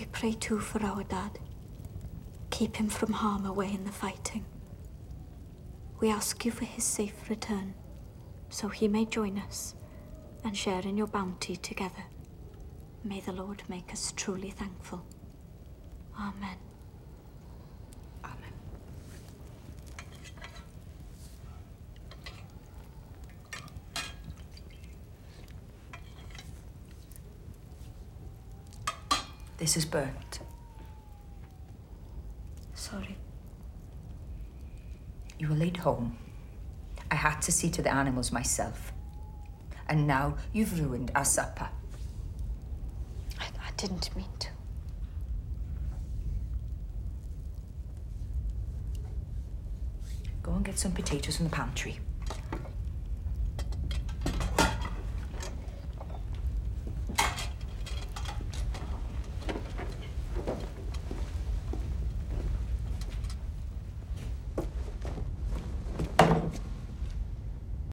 We pray too for our dad. Keep him from harm away in the fighting. We ask you for his safe return, so he may join us and share in your bounty together. May the Lord make us truly thankful. Amen. This is burnt. Sorry. You were late home. I had to see to the animals myself. And now you've ruined our supper. I, I didn't mean to. Go and get some potatoes from the pantry.